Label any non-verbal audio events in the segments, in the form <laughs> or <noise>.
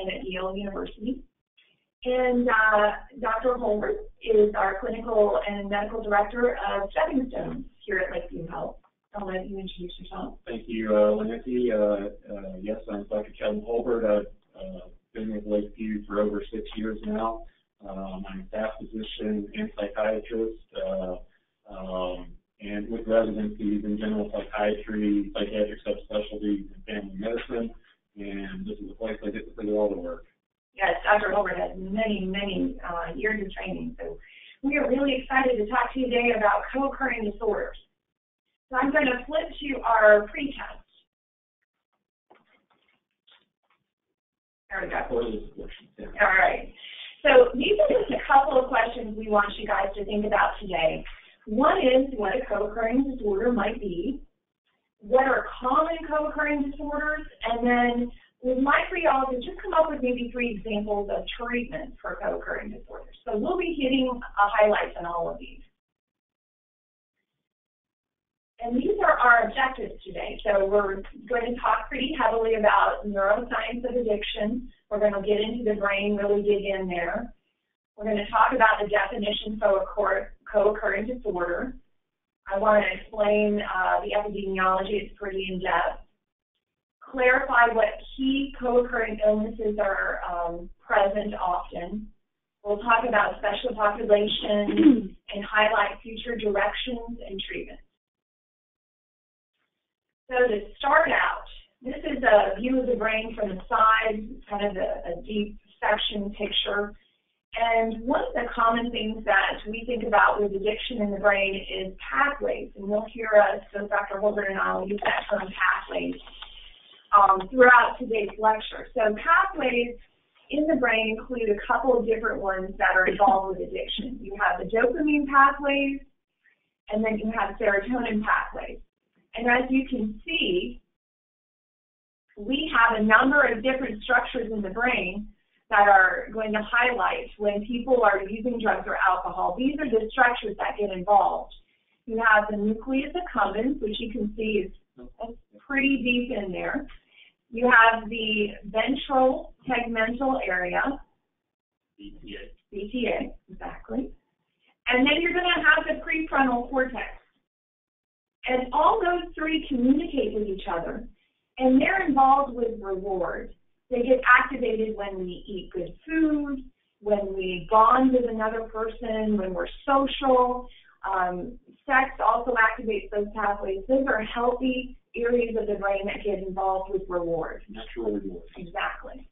and at Yale University. And uh, Dr. Holbert is our clinical and medical director of Stepping Stones here at Lakeview Health. I'll let you introduce yourself. Thank you, uh, Lindsay. Uh, uh, yes, I'm Dr. Kevin Holbert. I've uh, been with Lakeview for over six years now. Um, I'm a staff physician and psychiatrist, uh, um, and with residencies in general psychiatry, psychiatric subspecialties, and family medicine. And this is a place I get to do all the work. Yes, Dr. Holbert has many, many uh, years of training. So we are really excited to talk to you today about co-occurring disorders. So I'm going to flip to our pre-test. There we go. All right. So these are just a couple of questions we want you guys to think about today. One is what a co-occurring disorder might be, what are common co-occurring disorders, and then with my like for just come up with maybe three examples of treatment for co-occurring disorders. So we'll be hitting a highlights on all of these. And these are our objectives today. So we're going to talk pretty heavily about neuroscience of addiction. We're going to get into the brain, really dig in there. We're going to talk about the definition for a co-occurring disorder. I want to explain uh, the epidemiology. It's pretty in-depth. Clarify what key co-occurring illnesses are um, present often. We'll talk about special populations <clears throat> and highlight future directions and treatments. So to start out, this is a view of the brain from the side, kind of a, a deep section picture. And one of the common things that we think about with addiction in the brain is pathways. And you'll hear us, so Dr. Holbert and I will use that term pathways um, throughout today's lecture. So pathways in the brain include a couple of different ones that are involved with addiction. You have the dopamine pathways, and then you have serotonin pathways. And as you can see, we have a number of different structures in the brain that are going to highlight when people are using drugs or alcohol. These are the structures that get involved. You have the nucleus accumbens, which you can see is pretty deep in there. You have the ventral tegmental area. VTA. VTA, exactly. And then you're going to have the prefrontal cortex. And all those three communicate with each other, and they're involved with reward. They get activated when we eat good food, when we bond with another person, when we're social. Um, sex also activates those pathways. Those are healthy areas of the brain that get involved with reward. Natural reward. Exactly.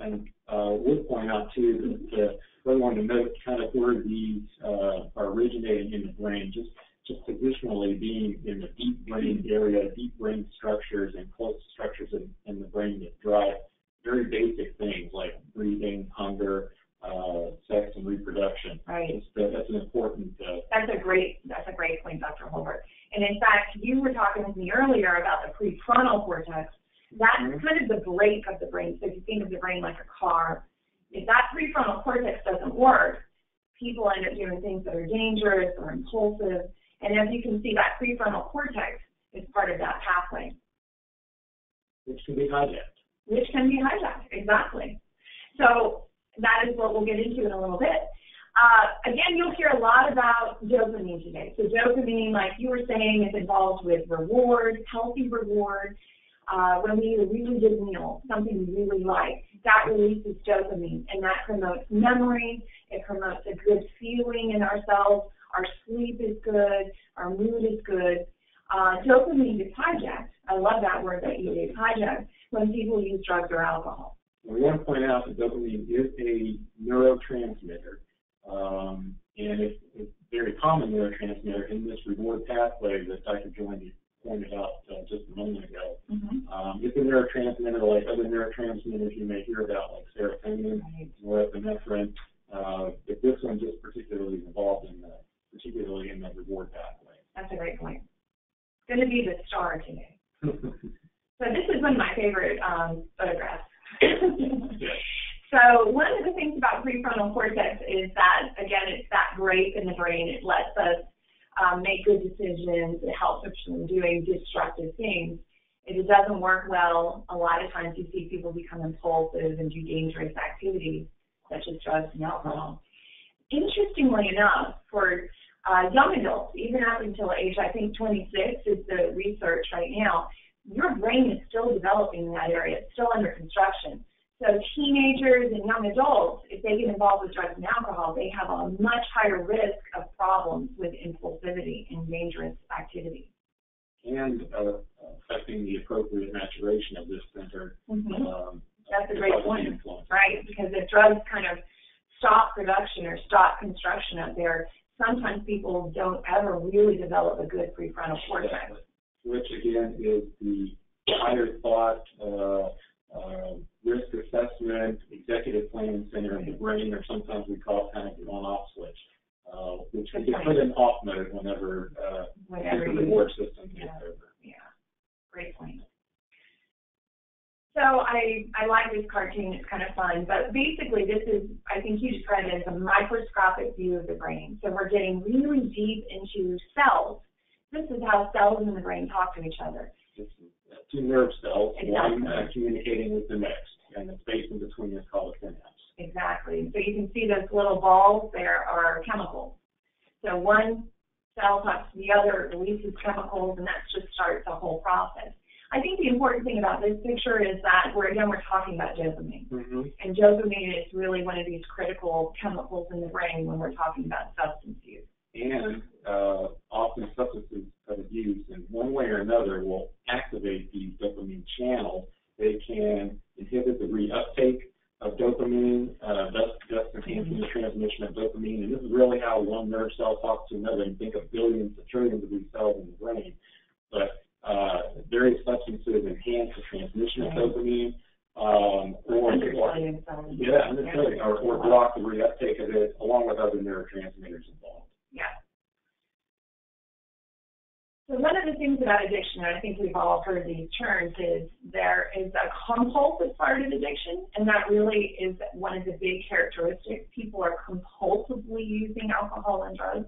And uh, would point out too that uh, really want to note kind of where these uh, are originating in the brain. Just just positionally being in the deep brain area, deep brain structures and close structures in, in the brain that drive very basic things like breathing, hunger, uh, sex, and reproduction. Right. That's, that's an important. Uh, that's a great. That's a great point, Dr. Holbert. And in fact, you were talking with me earlier about the prefrontal cortex. That's mm-hmm. kind of the brake of the brain. So if you think of the brain like a car, if that prefrontal cortex doesn't work, people end up doing things that are dangerous or impulsive. And as you can see, that prefrontal cortex is part of that pathway. Which can be hijacked. Which can be hijacked, exactly. So that is what we'll get into in a little bit. Uh, again, you'll hear a lot about dopamine today. So dopamine, like you were saying, is involved with reward, healthy reward. Uh, when we eat a really good meal, something we really like, that releases dopamine, and that promotes memory. It promotes a good feeling in ourselves our sleep is good, our mood is good. Uh, dopamine is hijacked. I love that word that you use, hijacked, when people use drugs or alcohol. We want to point out that dopamine is a neurotransmitter, um, and it's, it's a very common neurotransmitter in this reward pathway that Dr. Jorandby pointed out uh, just a moment ago. Mm-hmm. Um, it's a neurotransmitter like other neurotransmitters you may hear about, like serotonin, right. norepinephrine, uh, but this one just particularly involved in the particularly in the reward pathway. That's a great point. It's going to be the star today. <laughs> so this is one of my favorite um, photographs. <laughs> So one of the things about prefrontal cortex is that, again, it's that brake in the brain. It lets us um, make good decisions. It helps us from doing destructive things. If it doesn't work well, a lot of times you see people become impulsive and do dangerous activities such as drugs and alcohol. Interestingly enough, for uh, young adults, even up until age, I think 26 is the research right now, your brain is still developing in that area. It's still under construction. So teenagers and young adults, if they get involved with drugs and alcohol, they have a much higher risk of problems with impulsivity and dangerous activities. And uh, affecting the appropriate maturation of this center. Mm-hmm. Um, That's a great because of the point. Right, because if drugs kind of stop production or stop construction up there, sometimes people don't ever really develop a good prefrontal cortex. Exactly. Which again is the higher thought, uh, uh, risk assessment, executive planning center of the brain, or sometimes we call it kind of the on-off switch, uh, which can put in off mode whenever, uh, Whenever the reward system Yeah. over. Yeah, great point. So I, I like this cartoon, it's kind of fun, but basically this is, I think you described it as a microscopic view of the brain. So we're getting really deep into cells. This is how cells in the brain talk to each other. Uh, two nerve cells, one uh, communicating with the next, and the space in between is called a synapse. Exactly. So you can see those little balls there are chemicals. So one cell talks to the other, releases chemicals, and that just starts the whole process. I think the important thing about this picture is that we're again we're talking about dopamine. Mm-hmm. And dopamine is really one of these critical chemicals in the brain when we're talking about substance use. and uh, often substances of abuse in one way or another will activate these dopamine channels. They can inhibit the reuptake of dopamine, uh, thus, thus enhancing the transmission of dopamine. And this is really how one nerve cell talks to another. And think of billions to trillions of these cells in the brain. But uh, various substances enhance the transmission of dopamine, um, or, Under or trillion cells. yeah, understood, or, or block the reuptake of it along with other neurotransmitters involved. Yeah. So one of the things about addiction, and I think we've all heard these terms, is there is a compulsive part of addiction, and that really is one of the big characteristics. People are compulsively using alcohol and drugs.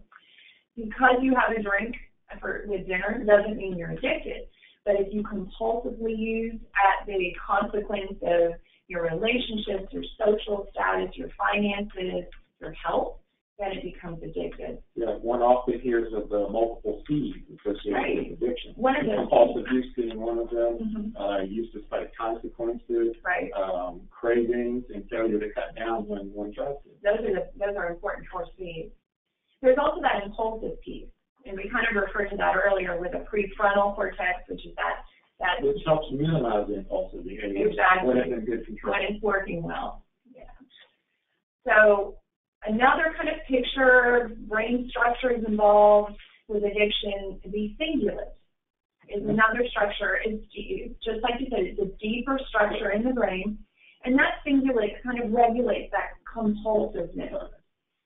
Because you have a drink for, with dinner doesn't mean you're addicted. But if you compulsively use at the consequence of your relationships, your social status, your finances, your health, then it becomes addictive. Yeah, one often hears of the multiple C's associated Right. with addiction. One of the- Compulsive use being one of them, Mhm. uh, use despite consequences, Right. um, cravings, and failure to cut down when one tries to. Those are the, those are important four C's. There's also that impulsive piece, and we kind of referred to that earlier with the prefrontal cortex, which is that, that Which helps minimize the impulsive behavior Exactly. when it's in good control. when it's working well. Yeah. So another kind of picture, brain structures involved with addiction, the cingulate is another structure. It's just like you said, it's a deeper structure in the brain, and that cingulate kind of regulates that compulsiveness.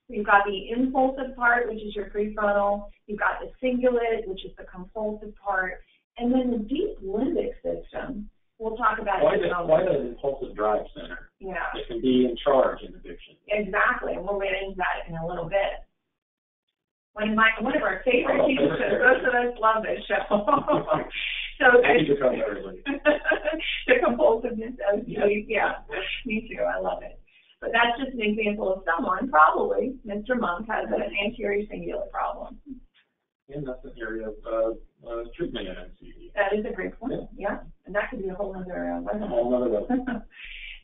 You've got the impulsive part, which is your prefrontal. You've got the cingulate, which is the compulsive part, and then the deep limbic system. We'll talk about Quite it in a a, moment. quite an impulsive drive center. Yeah, It can be in charge in addiction. exactly, and we'll get into that in a little bit. One of my, one of our favorite Oh, TV shows, most of us love this show. <laughs> So you there's, for coming, everybody. <laughs> the compulsiveness of sleep, yeah, me too, I love it. But that's just an example of someone, probably, Mr. Monk has an anterior cingulate problem. And that's an area of, uh, uh, treatment in MCD. That is a great point, yeah, and that could be a whole other uh, webinar. whole level. <laughs>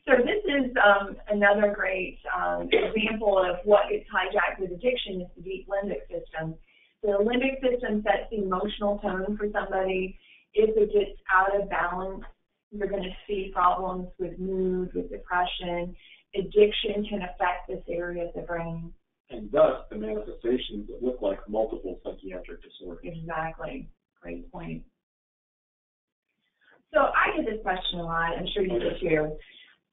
So this is um, another great um, example of what gets hijacked with addiction is the deep limbic system. The limbic system sets the emotional tone for somebody. If it gets out of balance, you're going to see problems with mood, with depression. Addiction can affect this area of the brain. And thus, the manifestations that look like multiple psychiatric disorders. Exactly. Great point. So I get this question a lot. I'm sure you do too.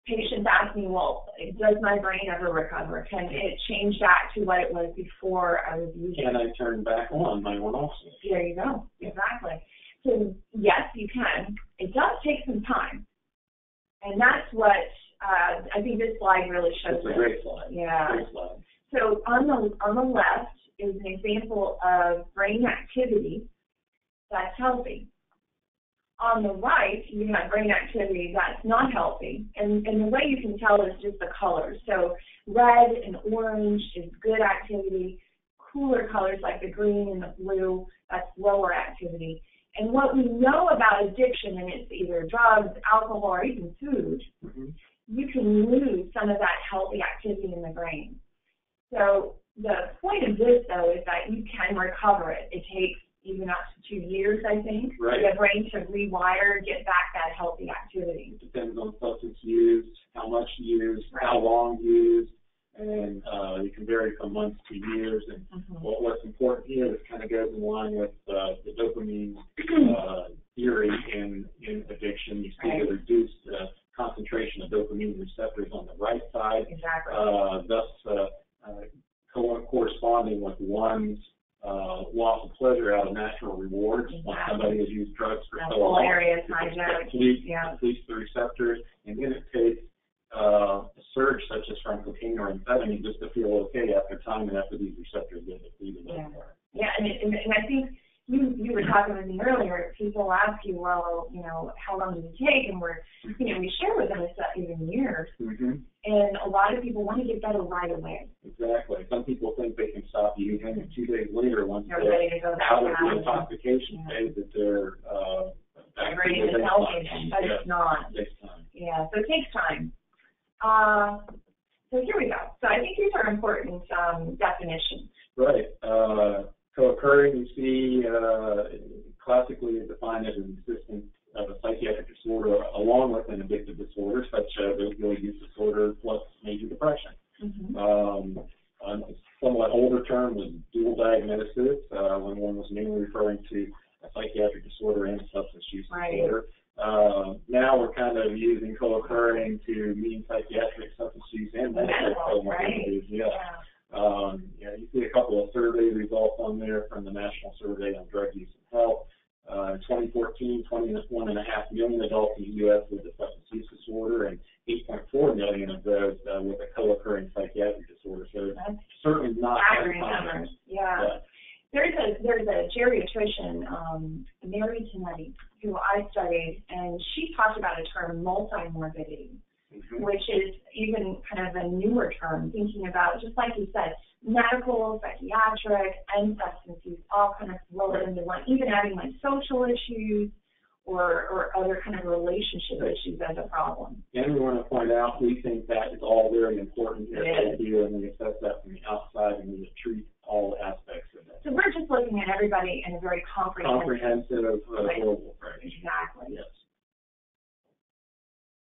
Patients ask me, well, does my brain ever recover? Can it change back to what it was before I was using Can? I turn back on my one off? There you go. Exactly. So yes, you can. It does take some time. And that's what, uh, I think this slide really shows It's a great slide. Yeah. Great slide. So on the on the left is an example of brain activity that's healthy. On the right, you have brain activity that's not healthy, and, and the way you can tell is just the colors. So red and orange is good activity. Cooler colors like the green and the blue, that's lower activity. And what we know about addiction, and it's either drugs, alcohol, or even food, Mm-hmm. you can lose some of that healthy activity in the brain. So the point of this, though, is that you can recover it. It takes even up to two years, I think, Right. the brain to rewire, get back that healthy activity. It depends on substance used, how much used, how long used, and uh, it can vary from months to years. And what, what's important here, this kind of goes in line with uh, the dopamine uh, <clears throat> theory in, in addiction. You see Right. the reduced uh, concentration of dopamine receptors on the right side, Exactly. uh, thus uh, uh, co- corresponding with one's uh, loss of pleasure out of natural rewards. Exactly. somebody has used drugs for That so long, area is it depletes, Yeah. depletes the receptors, and then it takes uh, a surge such as from cocaine or amphetamine just to feel okay after time and after these receptors get depleted. Yeah. Yeah, and, and, and I think you, you were talking with me earlier, people ask you, well, you know, how long does it take? And we're, you know, we share with them it's not even years. hmm And a lot of people want to get better right away. Exactly. Some people think they can stop using, and two days later, once They're they're ready to go out of the intoxication Yeah. phase, that they're uh, back ready to help but Yeah. it's not. It takes time. Yeah, so it takes time. Uh, so here we go. So I think these are important um, definitions. Right. Uh, co-occurring, you see, uh, classically defined as an existence of a psychiatric disorder along with an addictive disorder, such as opioid use disorder plus major depression. Mm-hmm. Um, a somewhat older term was dual diagnosis, uh, when one was mainly referring to a psychiatric disorder and substance use Right. disorder. Uh, now we're kind of using co-occurring to mean psychiatric substance use and medical Medical, right. comorbidities. Yeah. Um, yeah, you see a couple of survey results on there from the National Survey on Drug Use and Health. Uh, in 2014, 21.5 million adults in the U.S. with a substance use disorder, and 8.4 million of those uh, with a co-occurring psychiatric disorder. So it's That's certainly not staggering uncommon. numbers. Yeah. Yeah. There's a there's a geriatrician, um, Mary Tinetti, who I studied, and she talked about a term multimorbidity, Mhm. which is even kind of a newer term, thinking about just like you said, medical, psychiatric, and substance use all kind of roll it into one, even adding like social issues or or other kind of relationship issues as a problem. And we want to point out, we think that is all very important here It at is. OU, and we assess that from the outside, and we treat all aspects of that. So we're just looking at everybody in a very comprehensive. Comprehensive uh, Right. global approach. Exactly. Yes.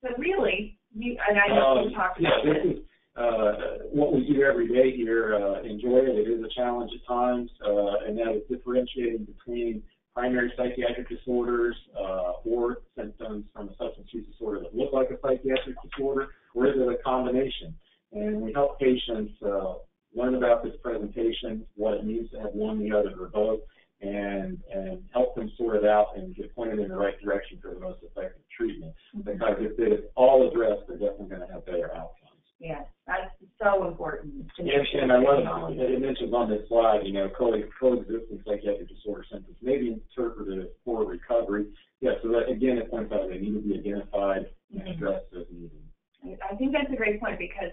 So really, you and I know Um, we talked about this this. is, uh, what we do every day here, uh, enjoy it, it is a challenge at times, uh, and that is differentiating between primary psychiatric disorders, uh, or symptoms from a substance use disorder that look like a psychiatric disorder, or is it a combination? And we help patients, uh, learn about this presentation, what it means to have one, the other, or both, and, and help them sort it out and get pointed in the right direction for the most effective treatment. Because if it is all addressed, they're definitely gonna have better outcomes. Yes, that's so important. to make And, I love we know that it mentions on this slide, you know, co- coexisting psychiatric disorder symptoms may be interpreted as poor recovery. Yeah, so that, again, it points out they need to be identified and Mhm. addressed as needed. I think that's a great point because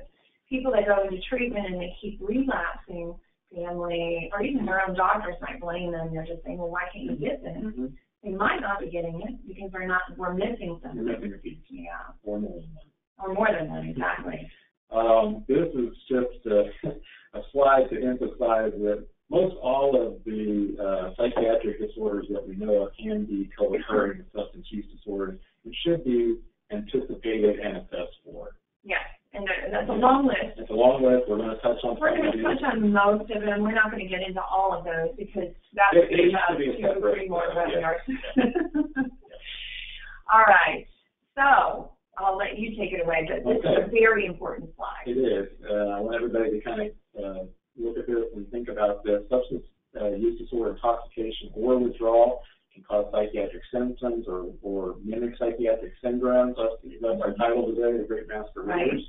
people that go into treatment and they keep relapsing, family or even their own doctors might blame them. They're just saying, well, why can't you get this? Mm-hmm. They might not be getting it because they're not. We're missing something. missing a piece, Yeah, or more than one. or more than that, exactly. Um, this is just a, <laughs> a slide to emphasize that most all of the uh, psychiatric disorders that we know of can be co-occurring with substance use disorders and should be anticipated and assessed for. Yes, and there- that's a long list. It's a long list. We're going to touch on We're gonna touch on most of them. We're not going to get into all of those because that It- would it be needs to about be a two, separate, three more uh, yeah. webinars. <laughs> All right, so I'll let you take it away, but this is a very important slide. It is. Uh, I want everybody to kind of uh, look at this and think about this. Substance uh, use disorder, intoxication, or withdrawal can cause psychiatric symptoms or, or mimic psychiatric syndromes. That's, that's our title today, the Great Master Masqueraders.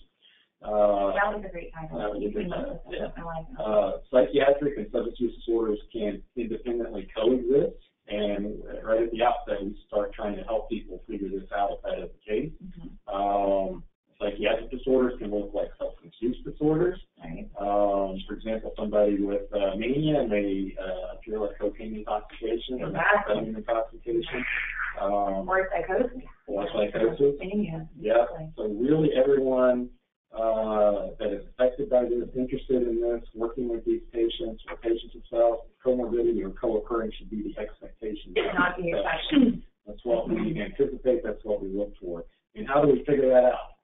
Uh, That was a great title. That was a good title, yeah. I like that. uh, psychiatric and substance use disorders can independently coexist, And right at the outset, we start trying to help people figure this out if that is the case. Um, psychiatric disorders can look like substance use disorders. Right. Um, for example, somebody with uh, mania may uh, appear like cocaine intoxication or methamphetamine intoxication. Um, Or psychosis. or psychosis. Mania. Yeah, Exactly. so really everyone uh, that is affected by this, interested in this, working with these patients or patients themselves, comorbidity or co-occurring should be the expectation. Not the exception. That's what we anticipate, that's what we look for. And how do we figure that out?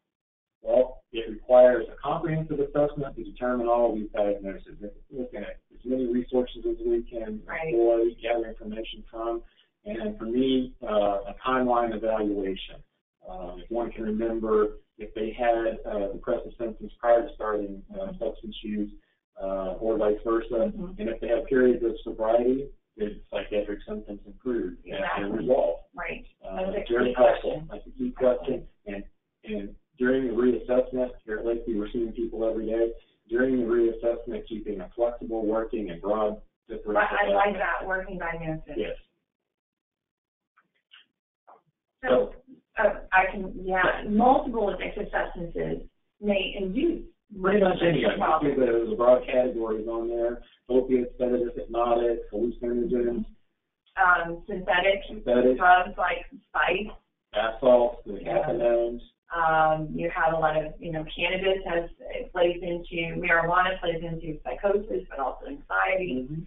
Well, it requires a comprehensive assessment to determine all of these diagnoses. Looking at as many resources as we can Right. employ, gather information from, and for me, uh, a timeline evaluation. Um, if one can remember, if they had uh, depressive symptoms prior to starting uh, substance use, uh, or vice versa, Mhm. and if they have periods of sobriety, did psychiatric symptoms improve and resolve? Right. Uh, That's a it's very key question. That's a key question. And, and during the reassessment, here at Lakeview, we're seeing people every day. During the reassessment, keeping a flexible, working, and broad I, differential. I like that, working diagnosis. Yes. So, uh, I can, yeah, multiple addictive substances may induce. Pretty much any of them. Think there's a broad categories on there. Opiates, sedatives, hypnotics, hallucinogens, Um, synthetic synthetics, drugs like spice, assaults, the cathinones. um, you have a lot of, you know, cannabis has, it plays into, marijuana plays into psychosis, but also anxiety. Mm-hmm.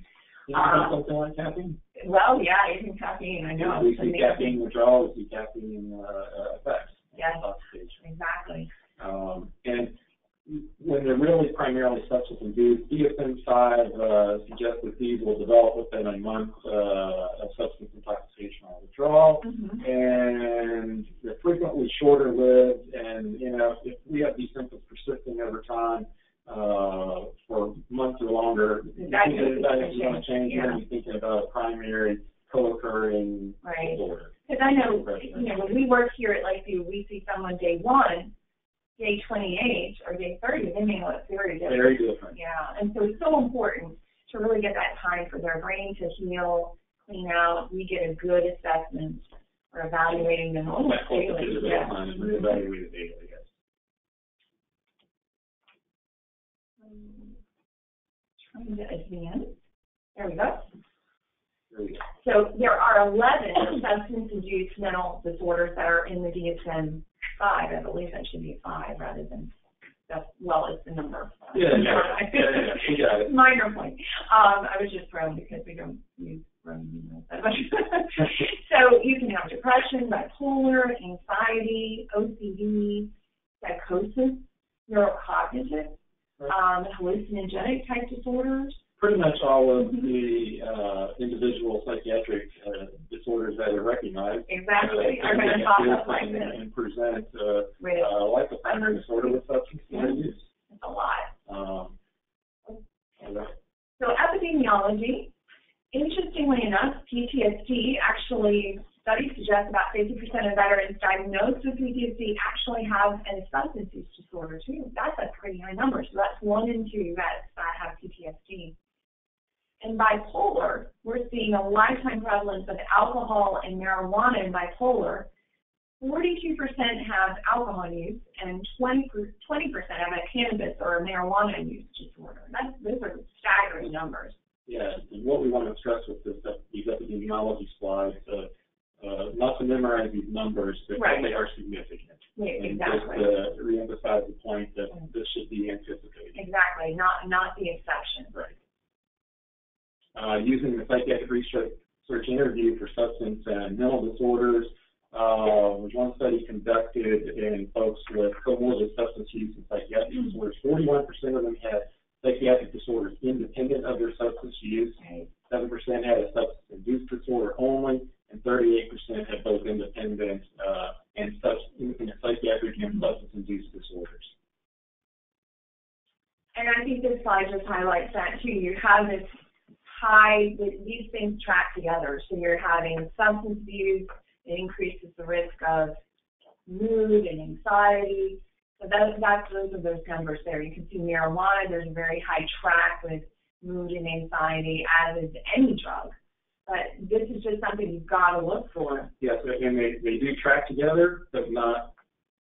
Uh, Something like caffeine. Well, yeah, even caffeine, I know. We see caffeine withdrawal, we see caffeine, uh, effects. Yes. Exactly. Um, and when they're really primarily substance induced, DSM five, uh, suggests that these will develop within a month, uh, of substance intoxication or withdrawal. Mhm. And they're frequently shorter lived and, you know, if we have these symptoms persisting over time, uh, for months or longer, you That think could that it's gonna change, you're gonna be thinking about a primary co-occurring Right. disorder. Because I know, you know, when we work here at Lakeview, we see someone day one, day twenty-eight, or day thirty, they may look very different. Very different. Yeah, and so it's so important to really get that time for their brain to heal, clean out, we get a good assessment or evaluating them almost That daily. Yeah. baseline and reevaluate daily, yes. Um, To advance. There we go. There we go. So there are eleven substance-induced mental disorders that are in the DSM five. I believe that should be five rather than, that's, well, it's the number. Yeah, yeah, yeah, <laughs> yeah, yeah, we got it. Minor point. Um, I was just thrown because we don't use Roman numerals that much. <laughs> So you can have depression, bipolar, anxiety, OCD, psychosis, neurocognitive, um, hallucinogenic type disorders. Pretty much all of the, uh, individual psychiatric, uh, disorders that are recognized. Exactly, uh, are gonna and- pop up like and- this And present, uh, with uh, like a primary disorder with substance use. a lot. Um, So epidemiology, interestingly enough, PTSD actually, studies suggest about fifty percent of veterans diagnosed with PTSD actually have a substance use disorder too. That's a pretty high number, so that's one in two vets that have PTSD. In bipolar, we're seeing a lifetime prevalence of alcohol and marijuana in bipolar. Forty-two percent have alcohol use and 20 percent have a cannabis or a marijuana use disorder. That's, those are staggering numbers. Yeah, and what we want to stress with this, these epidemiology slides, uh, uh, not to memorize these numbers, but Right. they are significant. Yeah, And exactly. just, uh, reemphasize the point that this should be anticipated. Exactly, not, not the exception. Right. Uh, using the psychiatric research search interview for substance and mental disorders, uh, was one study conducted in folks with comorbid substance use and psychiatric Mm-hmm. disorders. Forty-one percent of them had psychiatric disorders independent of their substance use. Right. Seven percent had a substance-induced disorder only, and thirty-eight percent had both independent, uh, and psychiatric and substance-induced disorders. And I think this slide just highlights that too. You have this high, th- these things track together. So you're having substance abuse, it increases the risk of mood and anxiety. So that, that's, those are those numbers there. You can see marijuana, there's a very high track with mood and anxiety, as is any drug. But this is just something you've got to look for. Yes, and they, they do track together, but not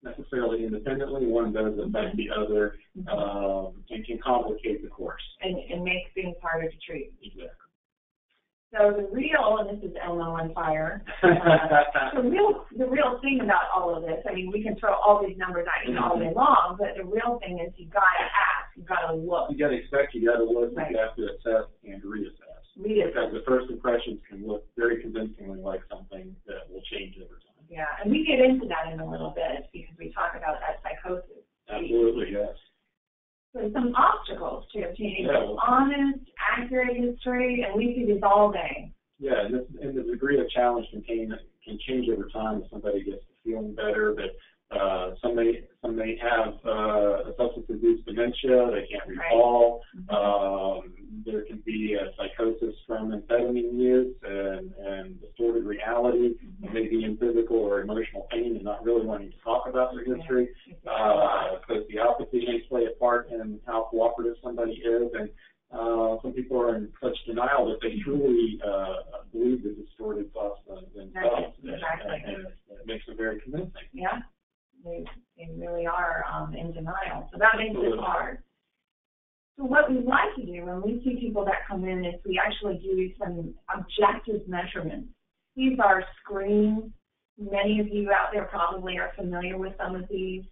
necessarily independently. One does affect the other, um, and can complicate the course. and, and make things harder to treat. Exactly. So the real, and this is Elmo on fire, uh, <laughs> the real, the real thing about all of this, I mean, we can throw all these numbers at you all day long, but the real thing is you gotta ask, you gotta look, You gotta expect, you gotta look, Right. you have to assess and reassess. Because the first impressions can look very convincingly like something that will change over time. Yeah, and we get into that in a little bit because we talk about that psychosis. Absolutely, yes. So some obstacles to obtaining Yeah. an honest, accurate history, and we see this all day. Yeah, and this, and the degree of challenge can can, can change over time as somebody gets to feeling better, but, uh, some may, some may have, uh, substance-induced dementia, they can't recall. Um, there can be a psychosis from amphetamine use and, and distorted reality, and maybe in physical or emotional pain and not really wanting to talk about their history. Uh, sociopathy may play a part in how cooperative somebody is, and uh, some people are in such denial that they truly uh, believe the distorted thoughts themselves, and, Exactly. and it makes it very convincing. Yeah, they, they really are, um, in denial, so that makes it hard. So what we like to do when we see people that come in is we actually do some objective measurements. These are screens. Many of you out there probably are familiar with some of these.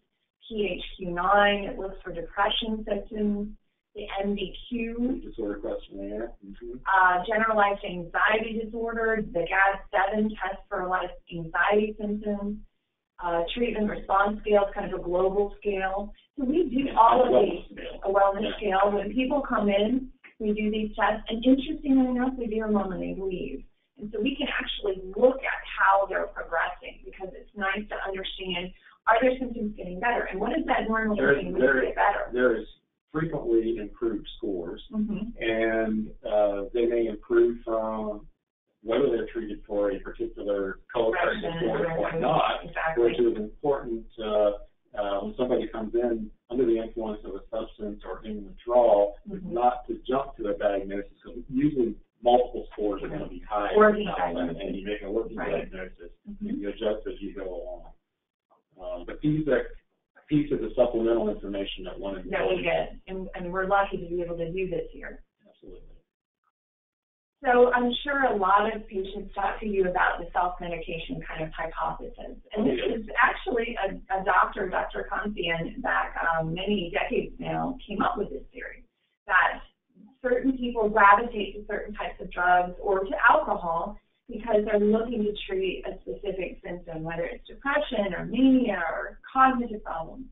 PHQ-9, it looks for depression symptoms. The MDQ, Disorder questionnaire. Mm-hmm. uh, generalized anxiety disorder, the GAD-7 test for a lot of anxiety symptoms, uh, treatment response scale kind of a global scale. So we do all of these, a wellness scale. When people come in, we do these tests, and interestingly enough, we do them when they leave. And so we can actually look at how they're progressing because it's nice to understand, are their symptoms getting better? And what is that normally There- mean when there- get better? There is frequently improved scores, Mm-hmm. and uh, they may improve from whether they're treated for a particular co-occurring disorder or not, Exactly. which is important uh, uh, when somebody comes in under the influence of a substance or in withdrawal, Mhm. not to jump to a diagnosis, because usually multiple scores are going to be high. Working and. And you make a working Right. diagnosis, Mhm. and you adjust as you go along. Um, but these are pieces of the supplemental information that one of that we get, and, and we're lucky to be able to do this here. Absolutely. So I'm sure a lot of patients talk to you about the self-medication kind of hypothesis. And this is actually a, a doctor, Dr. Khantzian, back um, many decades now, came up with this theory that certain people gravitate to certain types of drugs or to alcohol because they're looking to treat a specific symptom, whether it's depression or mania or cognitive problems.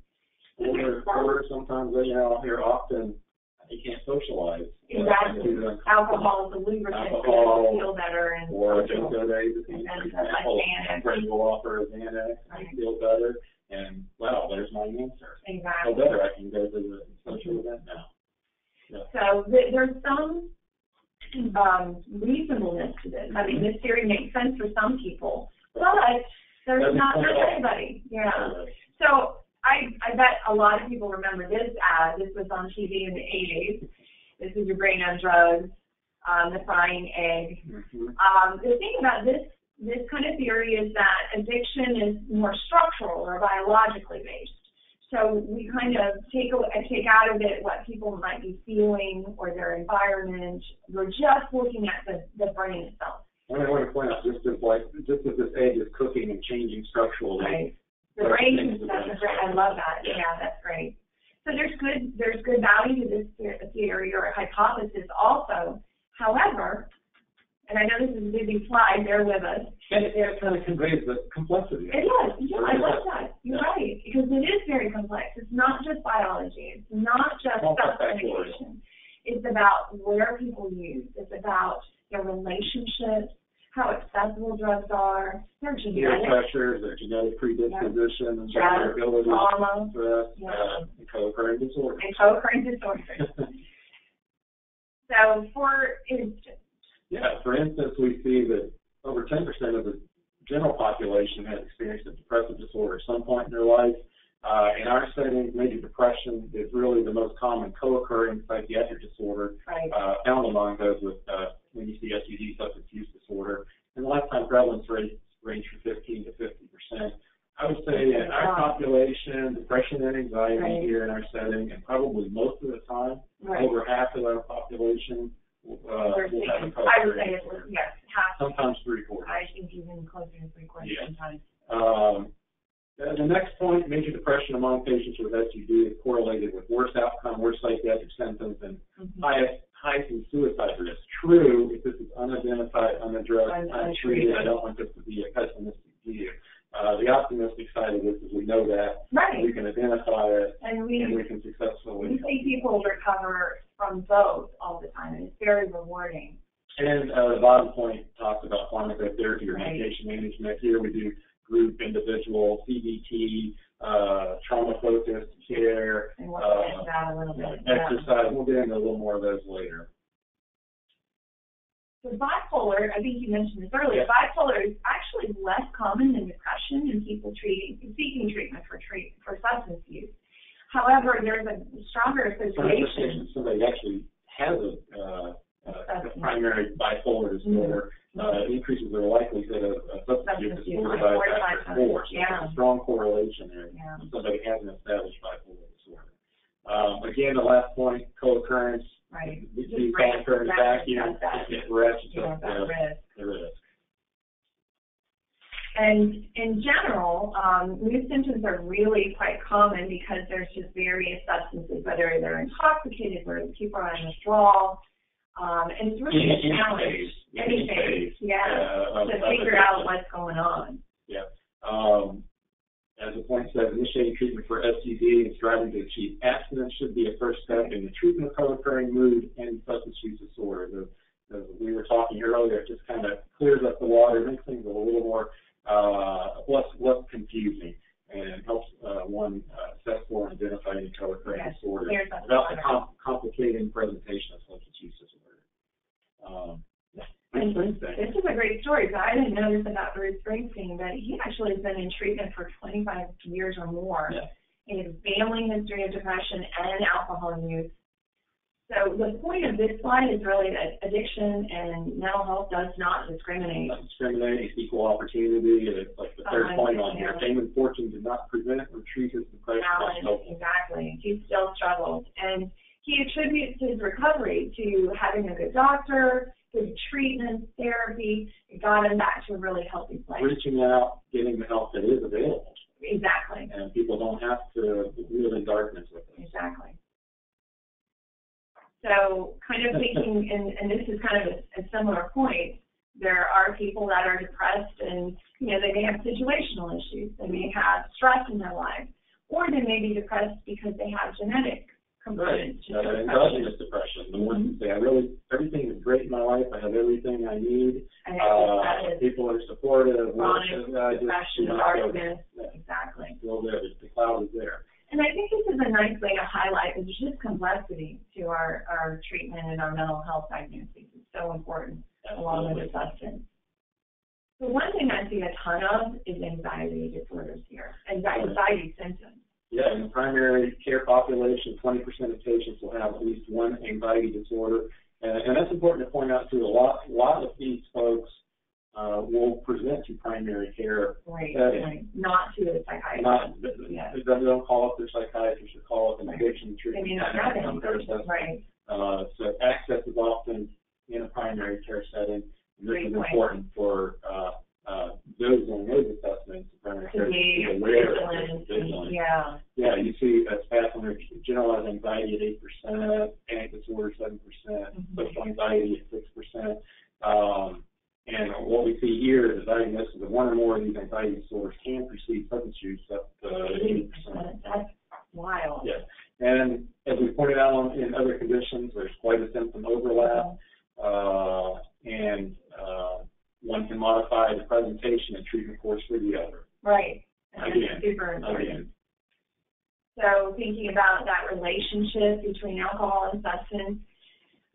Or, or sometimes, you know, here often, you can't socialize. Exactly. To Alcohol is a lubricant for Alcohol, to feel better and Or social. benzodiazepines, And for then like example, Xanax. friend will offer a Xanax, I Right. feel better, and wow, there's my answer. I Exactly. feel better, I can go to the social event now. So th- there's some um, reasonableness to this. I mean, this theory makes sense for some people, but there's Doesn't not for everybody. Yeah. So I I bet a lot of people remember this ad. This was on TV in the 80s. This is your brain on drugs, um, the frying egg. mhm. Um, the thing about this this kind of theory is that addiction is more structural or biologically based. So we kind of take a, take out of it what people might be feeling or their environment. We're just looking at the, the brain itself. And I want to point out, just as like, just as this egg is cooking and changing structurally, Right. The is that's great, I love that. Yeah. Yeah, that's great. So there's good there's good value to this theory or hypothesis also. However, and I know this is a busy slide, bear with us. and it, kind of conveys the complexity. It is, yeah, I love that. You're right, because it is very complex. It's not just biology. It's not just self-medication. It's about where people use. It's about their relationships, how accessible drugs are, their Peer genetics, pressures, their genetic predisposition, Yeah. their ability trauma, stress, Yeah. uh, and co-occurring disorders. and co-occurring disorders. <laughs> So, for instance, Yeah, for instance, we see that over ten percent of the general population has experienced a depressive disorder at some point in their life. Uh, in our setting, major depression is really the most common co-occurring psychiatric disorder right, uh, found among those with uh, when you see SUD, substance use disorder. And the lifetime prevalence rates range from 15 to 50 percent. I would say in our Wow. population, depression and anxiety Right. here in our setting, and probably most of the time, Right. over half of our population uh, We're will have a co I would say it yes, half, sometimes three quarters. I think even closer to three quarters Yeah. sometimes. Um, the the next point, major depression among patients with SUD is correlated with worse outcome, worse psychiatric symptoms, and Mhm. highest, heightened suicide risk. True, if this is unidentified, unaddressed, Un- untreated, I don't want this to be a pessimistic view. Uh, the optimistic side of this is we know that, right. we can identify it, and we, and we can we successfully. see people recover from both all the time, and it's very rewarding. And, uh, the bottom point talks about pharmacotherapy or Right. medication management. Here we do group, individual, CBT, uh, trauma-focused care, And we'll Uh, get into that a little bit. yeah. exercise. We'll get into a little more of those later. So bipolar, I think you mentioned this earlier, bipolar is actually less common than depression in people treating, seeking treatment for treat, for substance use. However, there's a stronger association. Somebody actually has a, uh, uh, a primary bipolar disorder, uh, increases their likelihood of, of substance use disorder by by four to a factor of four. So Yeah. there's a strong correlation there. Yeah. Somebody has an established bipolar disorder. Um, again, the last point, co-occurrence. Right. We see risk, co-occurrence that- vacuum, that- it ratchets You know, up that the, risk. the risk. And in general, um, mood symptoms are really quite common because there's just various substances, whether they're intoxicated, whether people are on withdrawal. Um, and it's really a Any challenge. phase, Any phase, yeah, uh, of- to figure out what's going on. Yeah. Um, as the point says, initiating treatment for SUD and striving to achieve abstinence should be a first step in the treatment of co-occurring mood and substance use disorder. The, the, we were talking earlier, it just kind of clears up the water, makes things a little more, uh, less, less confusing and helps, uh, one, uh, assess for and identify any co-occurring Yes, disorder clears up the without the com- complicating presentation of substance use disorder. Um, This is a great story, but I didn't know this about Bruce Springsteen, but he actually has been in treatment for 25 years or more. Yeah. He has a family history of depression and alcohol use. So the point of this slide is really that addiction and mental health does not discriminate. not discriminate, it's equal opportunity, and it's like the third Uh, point on here, yeah. fame and fortune did not prevent or treat his depression Balance, exactly. He still struggles. And he attributes his recovery to having a good doctor, good treatment, therapy. It got him back to a really healthy place. Reaching out, getting the help that is available, Exactly. and people don't have to live in darkness with it. Exactly. So kind of thinking, <laughs> and, and this is kind of a, a similar point, there are people that are depressed and, you know, they may have situational issues, they may have stress in their life, or they may be depressed because they have genetic to Uh, depression. endogenous depression, the one who say, I really, everything is great in my life, I have everything I need, And it's just uh, that is people are supportive, chronic just depression, darkness, Yeah. exactly. Still there, the cloud is there. And I think this is a nice way to highlight there's just complexity to our, our treatment and our mental health diagnoses. It's so important. along with the substance. The one thing I see a ton of is anxiety disorders here, anxiety, anxiety symptoms. Yeah, in the primary care population, twenty percent of patients will have at least one anxiety disorder. And, and that's important to point out too, a lot, a lot of these folks, uh, will present to primary care, Right, Setting. right, not to a psychiatrist. not, Yeah. they don't call up their psychiatrist or call up an addiction They treatment. may not have any, right, Uh, so access is often in a primary care setting. And this Great is point. important for, uh, uh, those on those assessments, primary care. be aware of vigilant, yeah, Yeah, you see a spasm generalized anxiety at eight percent, panic disorder seven percent, Mhm. social anxiety at six percent. Um, and what we see here is a diagnosis of one or more of these anxiety disorders can precede substance use up to eighty percent. that's wild. Yeah, and as we pointed out on, in other conditions, there's quite a symptom overlap. Uh, and, uh, one can modify the presentation and treatment course for the other. Right, Again, super important. Again, So thinking about that relationship between alcohol and substance,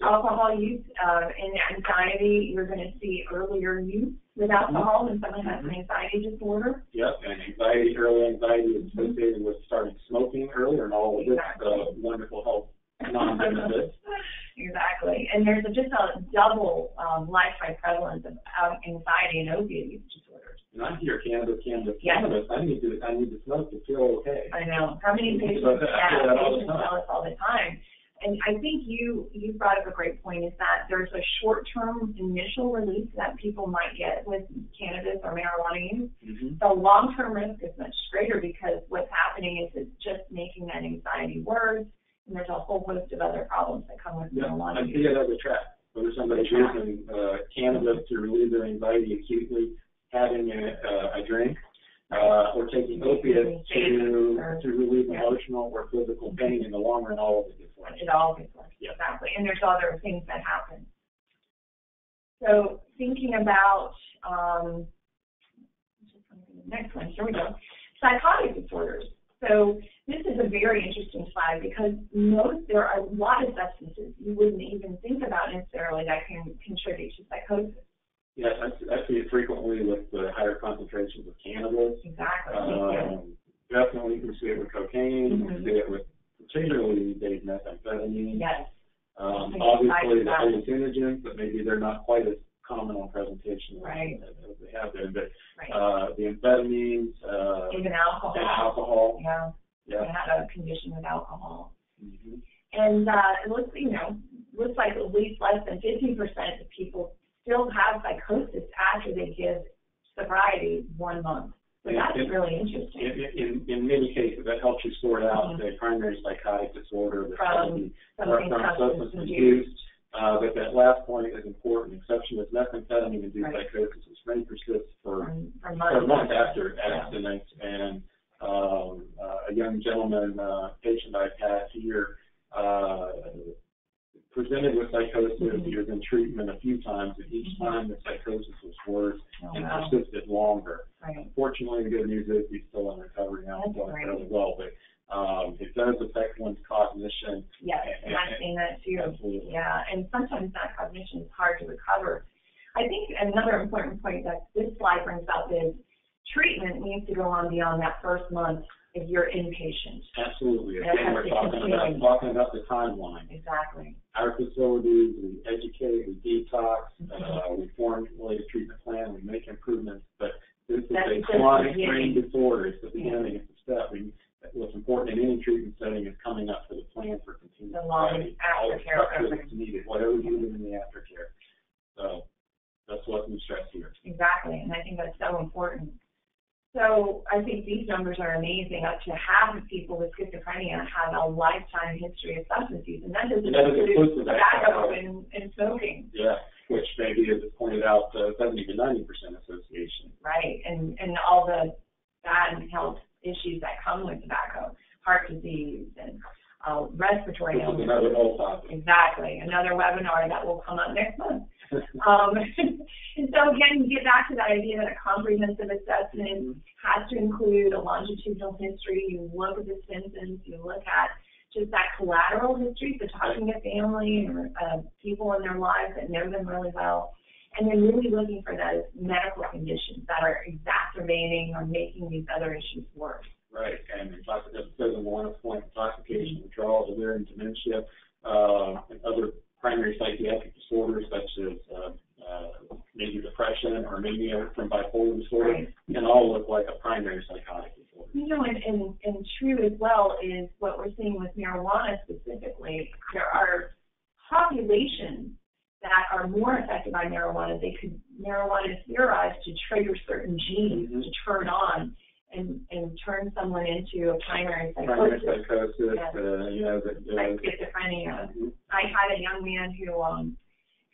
alcohol use uh, and anxiety, you're going to see earlier use with alcohol when someone has an anxiety disorder. Yep, and anxiety, early anxiety is associated with starting smoking earlier and all of this uh, wonderful health non-benefits. exactly, and there's a, just a double um, lifetime prevalence of uh, anxiety and opiate use disorders. And I hear cannabis, cannabis, Yes. cannabis, I need to, I need to smoke to feel okay. I know. How many patients, yeah, that all the patients time. tell us all the time. And I think you, you brought up a great point, is that there's a short-term initial relief that people might get with cannabis or marijuana use. Mhm. The long-term risk is much greater because what's happening is it's just making that anxiety worse, and there's a whole host of other problems that come with Yeah, marijuana I see it as a trap. Whether somebody's using, uh, cannabis to relieve their anxiety acutely, having a, uh, a drink, uh, or taking opiates to, Or- to relieve yeah. emotional or physical pain, in the long run, all of it gets worse. It all gets worse, Yeah. exactly, and there's other things that happen. So thinking about, um, next one, here we go, psychotic disorders. So this is a very interesting slide because most, there are a lot of substances you wouldn't even think about necessarily that can contribute to psychosis. Yes, I, see- I see it frequently with the higher concentrations of cannabis. Exactly. Um, definitely you can see it with cocaine, you Mhm. can see it with particularly these days methamphetamine. Yes, Um, obviously the hallucinogens, but maybe they're not quite as common on presentation as, Right. as they have been, but, right. uh, the amphetamines, uh, Even alcohol. and alcohol, Yeah, I yeah. had a condition with alcohol. Mhm. And uh, it looks, you know, looks like at least less than fifty percent of people still have psychosis after they give sobriety one month. So Yeah, that's it- really In, interesting. in, in many cases, that helps you sort out Mhm. a primary psychotic disorder that's From going to be Something substance abuse. abuse. Uh, but that last point is important. Exception is methamphetamine-induced Right. psychosis, which may persist for From, from for months. a month after Yeah. abstinence. And um, uh, a young gentleman, uh, patient I've had here, uh, presented with psychosis. Mhm. He was in treatment a few times, and each Mhm. time the psychosis was worse Oh, and wow. persisted longer. Right. Fortunately, the good news is he's still in recovery now, That's doing fairly well. But um, it does affect one's cognition. Yes, and I've seen that too. Absolutely. Yeah, and sometimes that cognition is hard to recover. I think another important point that this slide brings up is treatment needs to go on beyond that first month if you're inpatient. Absolutely. Again, we're talking about talking about the timeline. Exactly. our facilities, we educate, we detox, Mm-hmm. uh, we formulate a treatment plan, we make improvements, but this is That's a chronic brain disorder, it's the beginning, it's the step. We, what's important in any treatment setting is coming up to the plan for continued The long sobriety. All the aftercare that's needed, whatever you need in the aftercare. So, that's what we stress here. Exactly, and I think that's so important. So I think these numbers are amazing. Up to half of people with schizophrenia have a lifetime history of substance use, and that doesn't And that include tobacco and, and smoking, Yeah, which maybe, as it's pointed out, uh, seventy to ninety percent association. right? And and all the bad health issues that come with tobacco, heart disease and uh, respiratory Which is illness. another whole topic. Exactly, another webinar that will come up next month. Um, and <laughs> so again, you get back to that idea that a comprehensive assessment has to include a longitudinal history. You look at the symptoms, you look at just that collateral history, so talking to family or uh, people in their lives that know them really well, and then really looking for those medical conditions that are exacerbating or making these other issues worse. Right, and it says in one point, intoxication, withdrawal, delirium, dementia, uh, and other primary psychiatric disorders such as, uh, uh, major depression or mania from bipolar disorder Right. can all look like a primary psychotic disorder. You know, and, and, and true as well is what we're seeing with marijuana specifically. There are populations that are more affected by marijuana. They could, marijuana is theorized to trigger certain genes Mhm. to turn on and, and turn someone into a primary Primary psychosis, psychosis, Yes. uh, you know, that, like uh, schizophrenia. mhm. I had a young man who um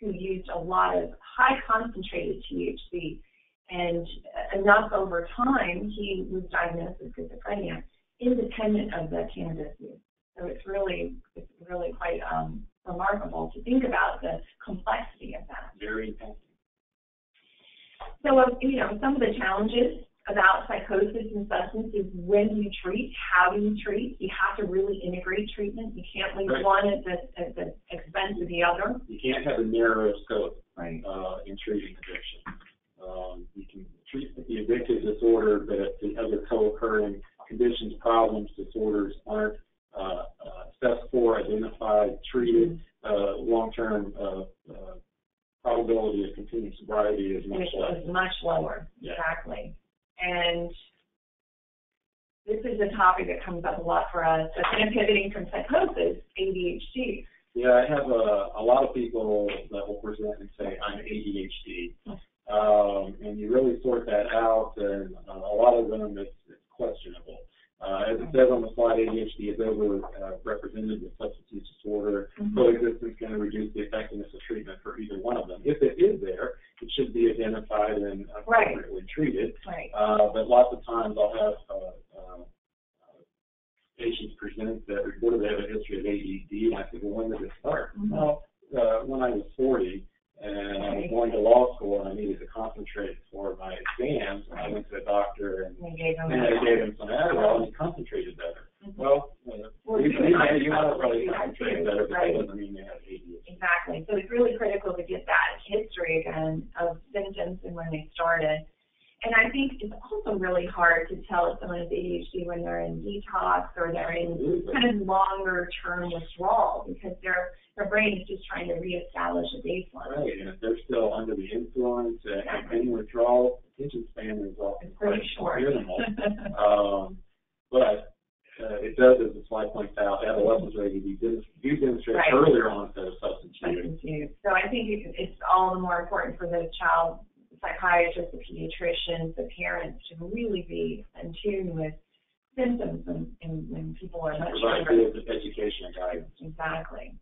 who used a lot of high concentrated THC, and enough over time he was diagnosed with schizophrenia, independent of the cannabis use. So it's really it's really quite um remarkable to think about the complexity of that. very impactful. So, uh, you know, some of the challenges about psychosis and substance is when you treat, how do you treat? You have to really integrate treatment. You can't leave Right. one at the, at the expense of the other. You can't have a narrow scope. Right. uh, in treating addiction. Um, you can treat the addictive disorder, but if the other co-occurring conditions, problems, disorders aren't uh, uh, assessed for, identified, treated, uh, long-term uh, uh, probability is much less. is much lower, Yeah. exactly. And this is a topic that comes up a lot for us, but then pivoting from psychosis, ADHD. Yeah, I have a, a lot of people that will present and say, I'm ADHD. Um, and you really sort that out, and uh, a lot of them, it's, it's questionable. Uh, as it says on the slide, ADHD is over uh, represented with substance use disorder. Mhm. Coexistence can reduce the effectiveness of treatment for either one of them. If it is there, it should be identified and Right. appropriately treated. Right. Uh, but lots of times I'll have uh, uh, uh, patients present that reported they have a history of ADD, and I said, well, when did it start? Mhm. Well, uh, when I was 40, and I was going to law school, and I needed to concentrate for my exams, and I went to a doctor, and, We gave them and they gave him some Adderall, and he concentrated better. Mhm. Well, uh, Well, you, you you, might- you might really you might concentrate too, better, but that right. doesn't mean they have ADHD. Exactly. So it's really critical to get that history again of symptoms and when they started. And I think it's also really hard to tell if someone has ADHD when they're in detox or they're in Absolutely. kind of longer term withdrawal because their their brain is just trying to reestablish a baseline. Right, and if they're still under the influence and, and any withdrawal, attention span is often It's pretty quite short. minimal. Um, but uh, it does, as the slide points out, adolescents with ADD do do demonstrate Right. earlier onset of substance use. substance use. So I think it, it's all the more important for the child psychiatrists, the pediatricians, the parents to really be in tune with symptoms and, and when people are much Provide younger. good education and guidance. Exactly.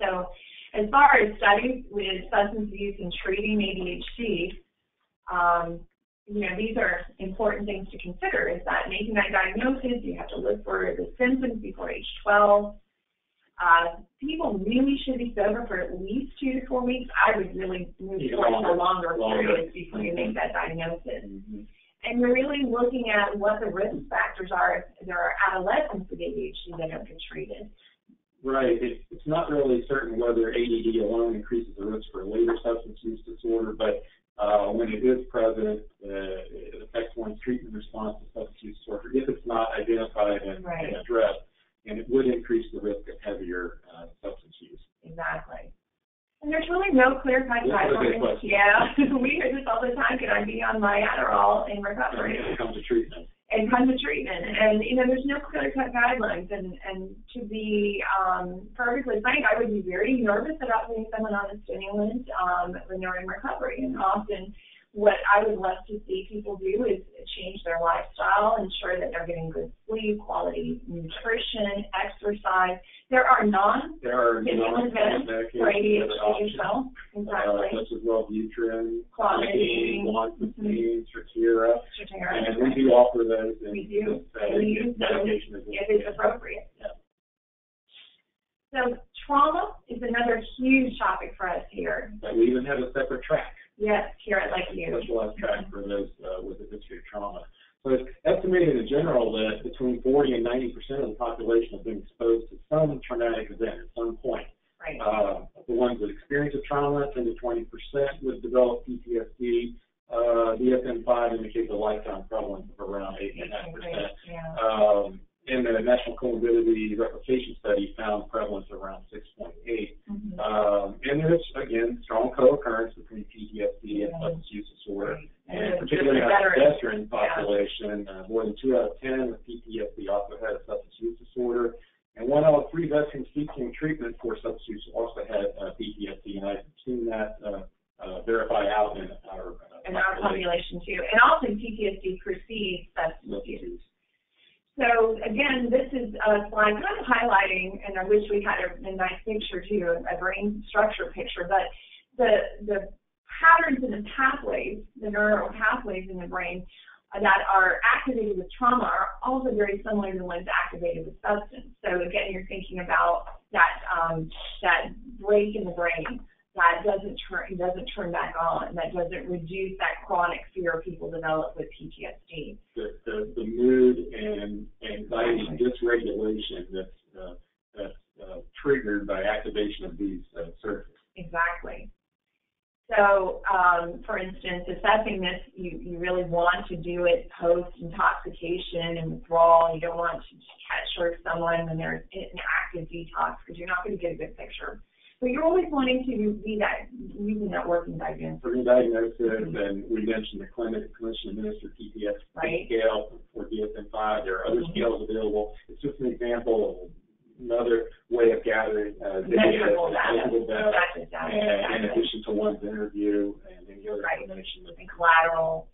So as far as studies with substance use and treating ADHD, um, you know, these are important things to consider is that making that diagnosis, you have to look for the symptoms before age 12. Uh, people really should be sober for at least two to four weeks. I would really move towards a longer. longer period before you make that diagnosis. Mhm. And we're really looking at what the risk factors are if there are adolescents with ADHD that don't get treated. Right, it's, it's not really certain whether ADD alone increases the risk for later substance use disorder, but uh, when it is present, uh, it affects one's treatment response to substance use disorder if it's not identified and, Right. and addressed, and it would increase the risk of heavier uh, substance use. Exactly. And there's really no clear cut This is a good guidelines. Yeah, <laughs> we hear this all the time. Can I be on my Adderall in recovery When it comes to treatment. And come of treatment? And you know, there's no clear cut guidelines. And and to be um, perfectly frank, I would be very nervous about putting someone on a stimulant um, when they're in recovery. And often, what I would love to see people do is change their lifestyle, ensure that they're getting good sleep, quality nutrition, exercise. There are non There are Stimulant non-medications for ADHD are options, well. uh, Exactly. such as Wellbutrin, Clonidine, Clonidine, Strattera, Strattera. and we do offer those in We do. this setting We if those medication is if it's appropriate. Yeah. So trauma is another huge topic for us here. But we even have a separate track, Yes, here at Lakeview. specialized track for those uh, with a history of trauma. So it's estimated in general that between 40 and 90 percent of the population have been exposed to some traumatic event at some point. Right. Uh, the ones that experience a trauma, 10 to 20 percent would develop PTSD. Uh, DSM-5 indicates a lifetime prevalence of around 8.5 percent. Yeah. Um, and the National Comorbidity Replication Study found prevalence around 6.8. Mhm. Um, and there's, again, strong co-occurrence between PTSD and substance use disorder. And particularly in our veteran population, uh, more than two out of 10 with PTSD also had a substance use disorder. And one out of three veterans seeking treatment for substance use also had uh, PTSD. And I've seen that uh, uh, verify out in our uh, in our population too. And also PTSD precedes substance use. So again, this is a slide kind of highlighting, and I wish we had a, a nice picture too, a brain structure picture, but the the patterns and the pathways, the neural pathways in the brain that are activated with trauma are also very similar to the ones activated with substance. So again, you're thinking about that um, that break in the brain that doesn't turn doesn't turn back on, that doesn't reduce that chronic fear people develop with PTSD. The, the, the mood and anxiety dysregulation that's, uh, that's uh, triggered by activation of these uh, circuits. Exactly. So, um, for instance, assessing this, you, you really want to do it post intoxication and withdrawal. You don't want to capture someone when they're in an active detox because you're not going to get a good picture. But you're always wanting to be that, using that working diagnosis. New diagnosis, and we mentioned the clinic, clinician administered TPS Right. scale for DSM five, there are other Mhm. scales available. It's just an example of another way of gathering, uh, data. Measurable data. measurable data. Data, And in addition to one's interview and any other Right. information and collateral.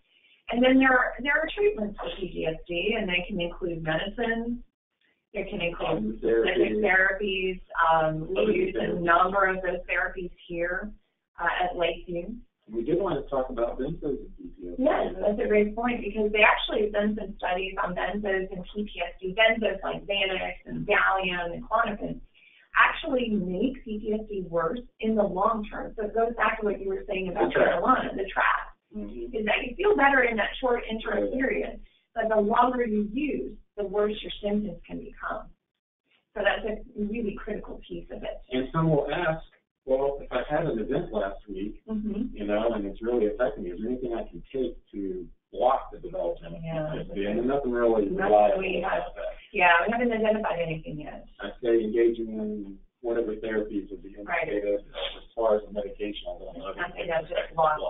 And then there are, there are treatments for PTSD, and they can include medicine, they can include specific therapies. Um, we use a number of those therapies here uh, at Lakeview. We did want to talk about benzos and PTSD. Yes, that's a great point because they actually have done some studies on benzos and PTSD. Benzos like Xanax and Valium and Klonopin actually make PTSD worse in the long term. So it goes back to what you were saying about The trap. marijuana, the trap. Mhm. is that you feel better in that short interim period, but the longer you use, the worse your symptoms can become. So that's a really critical piece of it. And some will ask, well, if I had an event last week, Mm-hmm. you know, and it's really affecting me, is there anything I can take to block the development of Yeah. PTSD? And nothing really Nothing reliable we have. Yeah, we haven't identified anything yet. I say engaging in whatever therapies would be indicated uh, as far as the medication, I don't know. I think that's just lost.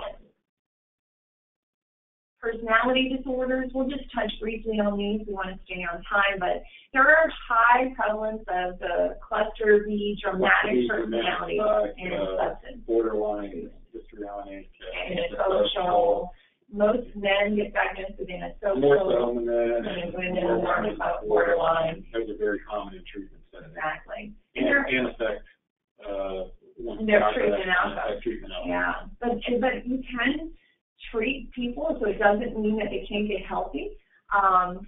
Personality disorders, we'll just touch briefly on these, we want to stay on time, but there are high prevalence of the cluster B dramatic personality and uh, substance. Borderline, histrionic. uh, And social, most men get diagnosed with More antisocial. so than that. women about borderline. Those are very common in treatment settings. Exactly. And, And affect, uh, one's Their progress treatment and outcomes. affect treatment outcomes. yeah, but, but you can treat people, so it doesn't mean that they can't get healthy. Um,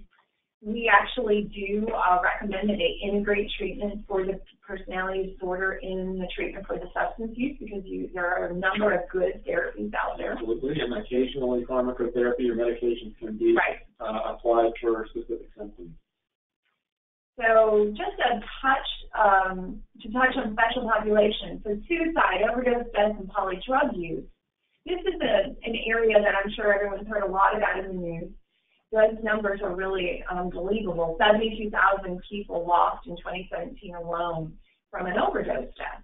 we actually do, uh, recommend that they integrate treatment for the personality disorder in the treatment for the substance use, because you, there are a number of good therapies out there. Absolutely, and occasionally pharmacotherapy or medications can be Right. uh, applied for specific symptoms. So just a touch, um, to touch on special populations, so suicide, overdose deaths, and polydrug use. This is a, an area that I'm sure everyone's heard a lot about in the news. Those numbers are really unbelievable. Seventy-two thousand people lost in twenty seventeen alone from an overdose death.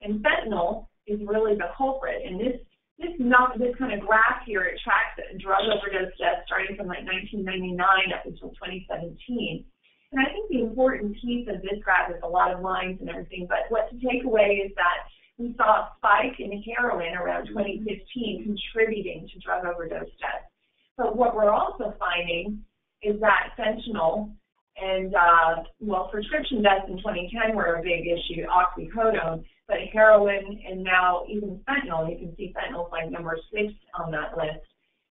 And fentanyl is really the culprit, and this, this not, this kind of graph here, it tracks drug overdose deaths starting from like nineteen ninety-nine up until twenty seventeen. And I think the important piece of this graph is a lot of lines and everything, but what to take away is that we saw a spike in heroin around 2015 contributing to drug overdose deaths. But what we're also finding is that fentanyl and, uh, well, prescription deaths in 2010 were a big issue, oxycodone, but heroin and now even fentanyl, you can see fentanyl is like number six on that list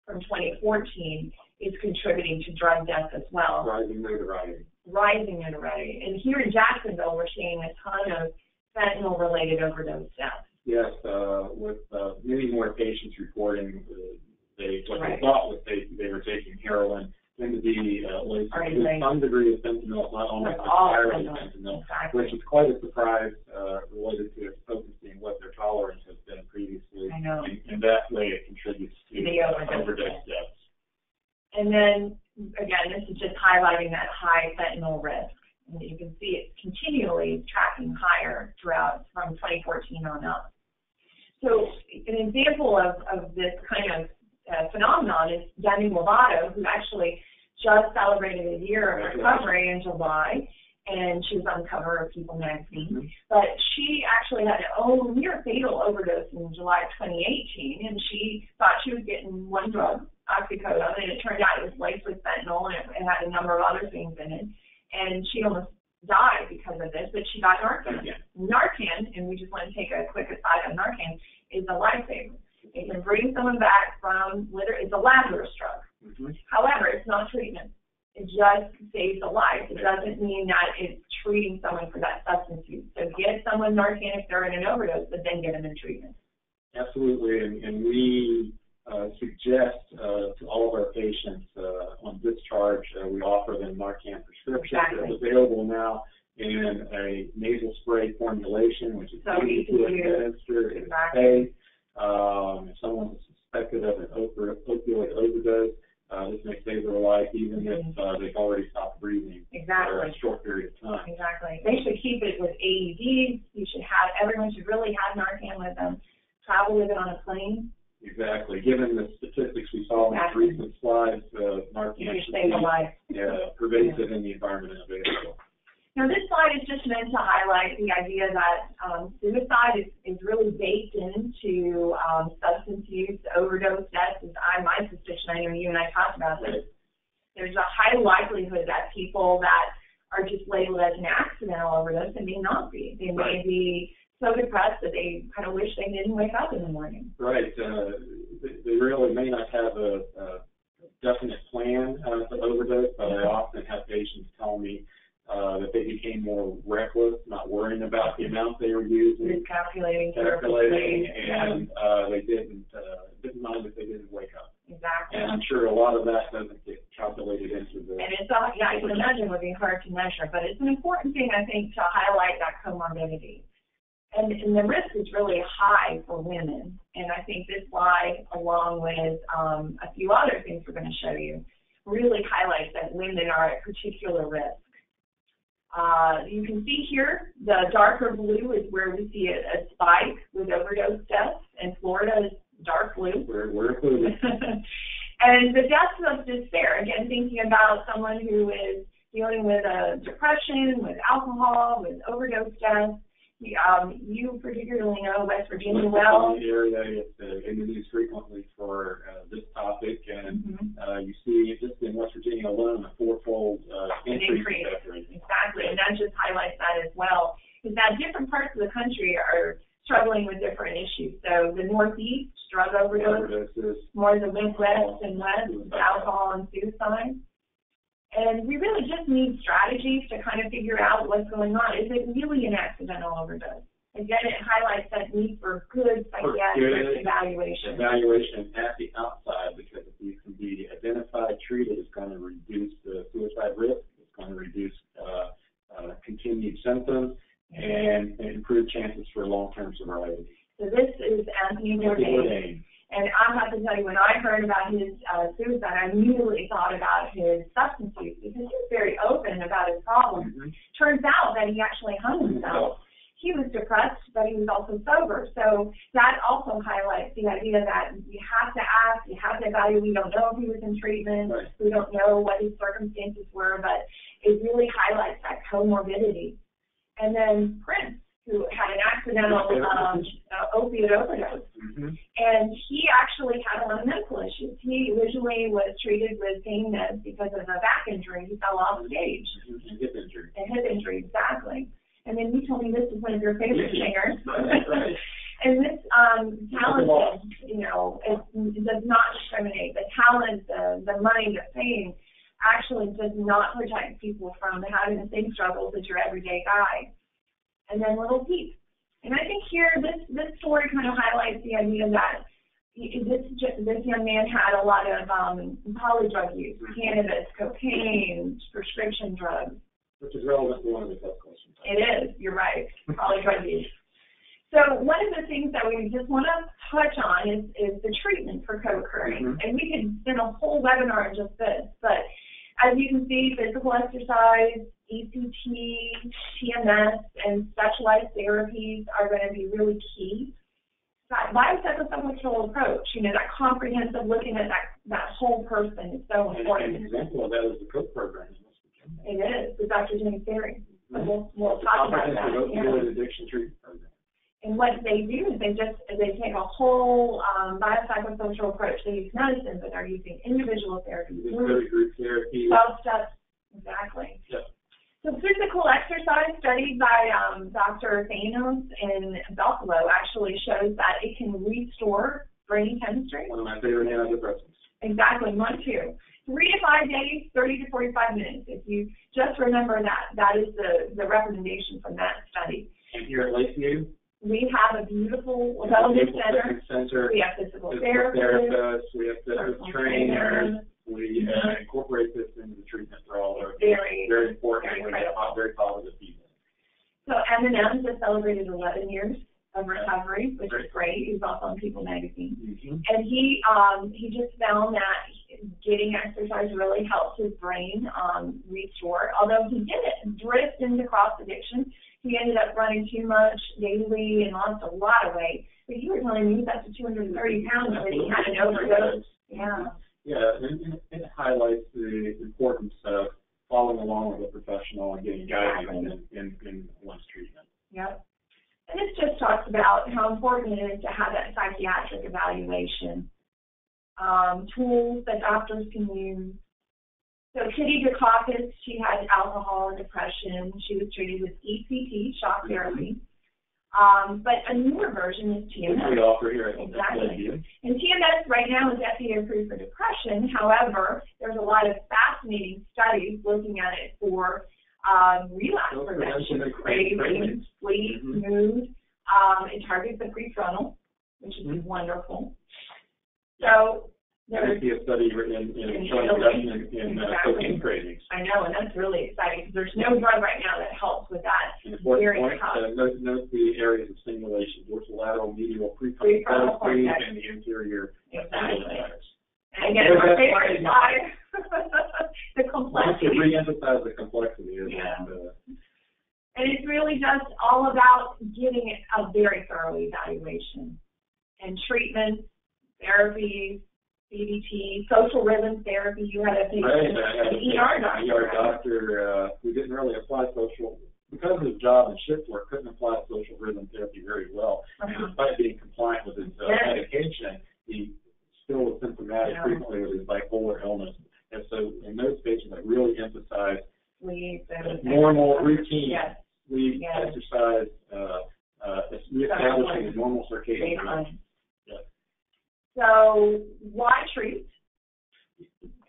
from 2014, is contributing to drug deaths as well Rising notoriety. rising notoriety. And here in Jacksonville, we're seeing a ton of fentanyl-related overdose deaths. Yes, uh, with uh, many more patients reporting uh, they what Right. they thought was they they were taking heroin tend to be uh, laced with some degree of fentanyl, not almost entirely fentanyl. fentanyl, Exactly. which is quite a surprise uh, related to and what their tolerance has been previously. I know. And, and that way it contributes to The overdose. overdose deaths. And then, again, this is just highlighting that high fentanyl risk. And you can see it's continually tracking higher throughout from 2014 on up. So an example of, of this kind of uh, phenomenon is Demi Lovato, who actually just celebrated a year of recovery in July, and she was on the cover of People magazine. Mhm. But she actually had an own near fatal overdose in July of 2018, and she thought she was getting one drug, oxycodone, and it turned out it was laced with fentanyl, and it, it had a number of other things in it. And she almost died because of this, but she got Narcan. Yeah. Narcan, and we just want to take a quick aside on Narcan, is a lifesaver. It can bring someone back from, liter- it's a Lazarus drug. Mhm. However, it's not treatment. It just saves a life. It doesn't mean that it's treating someone for that substance use. So get someone Narcan if they're in an overdose, but then get them in treatment. Absolutely, and, and we suggest uh, to all of our patients uh, on discharge, uh, we offer them Narcan prescription. Exactly. It's available now in a nasal spray formulation, which is So easy to administer. It's safe. Um, if someone is suspected of an opi- opioid overdose, uh, this may save their life even if uh, they've already stopped breathing for Exactly. a short period of time. Exactly. They should keep it with AEDs. You should have, everyone should really have Narcan with them. Travel with it on a plane. Exactly. Given the statistics we saw in the recent slides, uh, You Narcan should should save a be life. uh, pervasive in the environment and available. Now, this slide is just meant to highlight the idea that um, suicide is, is really baked into um, substance use, overdose deaths. Is I, my suspicion, I know you and I talked about this. There's a high likelihood that people that are just labeled as an accidental overdose and may not be. They may Right. be so depressed that they kind of wish they didn't wake up in the morning. Right, uh, they, they really may not have a, a definite plan, uh, to overdose, but I often have patients tell me, uh, that they became more reckless, not worrying about the amount they were using, calculating, Yeah, and, uh, they didn't, uh, didn't mind if they didn't wake up. exactly. And I'm sure a lot of that doesn't get calculated into the, And it's, uh, yeah, I can imagine it would be hard to measure, but it's an important thing, I think, to highlight that comorbidity. And, and the risk is really high for women. And I think this slide, along with, um, a few other things we're gonna show you, really highlights that women are at particular risk. Uh, you can see here, the darker blue is where we see a, a spike with overdose deaths, and Florida is dark blue. we're, we're included. <laughs> and the deaths of despair, again, thinking about someone who is dealing with uh, depression, with alcohol, with overdose deaths. You, um, you particularly know West Virginia well. The area is uh, in the news frequently for, uh, this topic, and, Mhm. uh, you see just in West Virginia alone, a fourfold, uh, An increase in. Exactly, and that just highlights that as well, is that different parts of the country are struggling with different issues. So the Northeast, drug overdose, more the Midwest and West, alcohol and suicide. And we really just need strategies to kind of figure out what's going on. Is it really an accidental overdose? Again, it highlights that need for good psychiatric evaluation. evaluation at the outside, because if these can be identified, treated, it's gonna reduce the suicide risk, it's gonna reduce, uh, uh, continued symptoms, and improve chances for long-term sobriety. So this is Anthony Bourdain. And I have to tell you, when I heard about his uh, suicide, I immediately thought about his substance use because he was very open about his problems. Mhm. Turns out that he actually hung himself. He was depressed, but he was also sober. So that also highlights the idea that you have to ask, you have to evaluate. We don't know if he was in treatment. Right. We don't know what his circumstances were, but it really highlights that comorbidity. And then Prince, who had an accidental um, uh, opiate overdose. Mhm. And he actually had a lot of medical issues. He originally was treated with pain meds because of a back injury. He fell off stage, Mhm. And hip injury. a hip injury, exactly. And then you told me this is one of your favorite singers. <laughs> <laughs> And this um, talent, you know, it, it does not discriminate. The talent, the, the money, the fame actually does not protect people from having the same struggles as your everyday guy. And then Lil Peep. And I think here this this story kind of highlights the idea that this this young man had a lot of um, polydrug use, cannabis, cocaine, prescription drugs. Which is relevant to one of the questions. It is, you're right, polydrug use. So one of the things that we just want to touch on is, is the treatment for co-occurring. Mhm. And we could spend a whole webinar on just this, but as you can see, physical exercise, ECT, TMS, and specialized therapies are going to be really key. That biopsychosocial approach, you know, that comprehensive looking at that, that whole person is so And an example of that is the COPE program in West Virginia. It is, with Dr. Jimmy Theory. Mhm. We'll, we'll talk about that. comprehensive yeah. opioid addiction treatment program. And what they do is they just, they take a whole um, biopsychosocial approach. They use medicine, but they're using individual therapy, group, group therapy. 12 steps, exactly. Yep. So physical exercise studied by um, Dr. Thanos in Buffalo actually shows that it can restore brain chemistry. One of my favorite antidepressants. Exactly, one, two. Three to five days, 30 to 45 minutes. If you just remember that, that is the, the recommendation from that study. And here at Lakeview, We have a beautiful we have a wellness center. center, We have physical physical therapists. therapists, we have personal trainers. trainers. We uh, incorporate this into the treatment for all our, Very, very important, very we very positive feedback. So Eminem's has celebrated 11 years of recovery, which is great. He's also on People Magazine. Mhm. And he, um, he just found that getting exercise really helped his brain um, restore. Although he didn't drift into cross addiction, he ended up running too much daily and lost a lot of weight. But you were telling me he was up to 230 pounds when he had an overdose. Yeah. Yeah, and and it highlights the importance of following along with a professional and getting guidance in, in, in one's treatment. Yep. And this just talks about how important it is to have that psychiatric evaluation. Um, tools that doctors can use. So Kitty Dukakis, she had alcohol and depression. She was treated with ECT, shock therapy. Um, but a newer version is Which we TMS. offer here at Exactly. And TMS right now is FDA approved for depression. However, there's a lot of fascinating studies looking at it for um, relapse So prevention, craving, sleep, Mhm. mood. Um, it targets the prefrontal, which is Mhm. wonderful. So I see a study in, in In showing reduction in, in uh, cocaine cravings. I know, and that's really exciting because there's no drug right now that helps with that. An important Very point, tough. uh, note, note the areas of stimulation, dorsolateral, medial, prefrontal Prefrontal cortex, cortex. and the interior Exactly. centers. And again, our favorite side, <laughs> the want to complexity. reemphasize the complexity Yeah. it, uh, And it's really just all about getting a very thorough evaluation and treatment, therapies, CBT, social rhythm therapy. You had a Right, I had an ER doctor. ER doctor, uh, who didn't really apply social, because of his job and shift work, couldn't apply social rhythm therapy very well. And Uh-huh. despite being compliant with his uh, Yes. medication, he still was symptomatic Yeah. frequently with his bipolar illness. And so in those patients, I really emphasize Sleep and- normal routine, Yes, sleep, Yes. exercise, uh, uh, reestablishing a normal circadian rhythm. Yeah. So why treat?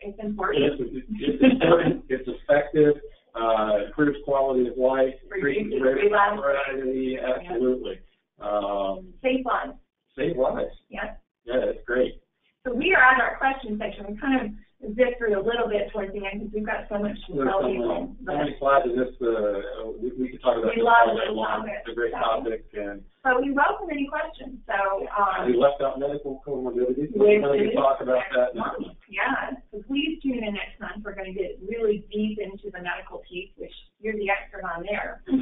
It's important. It's, it's important, it's effective, uh, improves quality of life, Reduces relapse. variety, absolutely. Um, Safe lives. save lives, Yes. yeah, it's great. So we are at our question section. We kind of zipped through a little bit towards the end because we've got so much to There's tell so people. many, so But, many slides in this, uh, we, we could talk about We this love all day this long, topic, it's a great so. topic, and but we welcome any questions. So, um, we left out medical comorbidities, we're going to talk about that next month. Yeah, so please tune in next month. We're going to get really deep into the medical piece, which you're the expert on there. <laughs>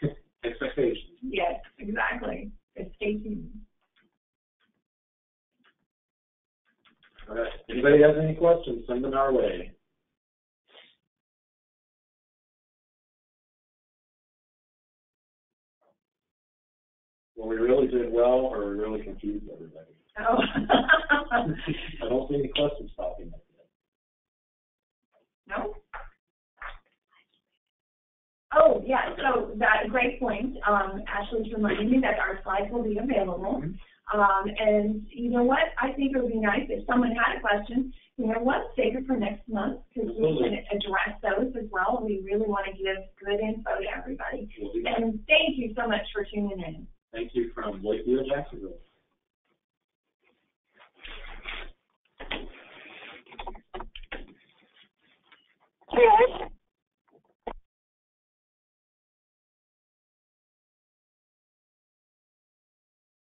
<laughs> Expectations. yes, exactly. So stay tuned. All right, anybody has any questions, send them our way. Well, we really did well, or we really confused everybody. Oh. <laughs> I don't see any questions popping up yet. no? Oh, yeah, so that, great point. Um, Ashley's reminding me that our slides will be available. Um, and you know what? I think it would be nice if someone had a question, you know what, save it for next month because we can address those as well. We really want to give good info to everybody. We'll. And thank you so much for tuning in. Thank you from Lakeview, Jacksonville. Yes.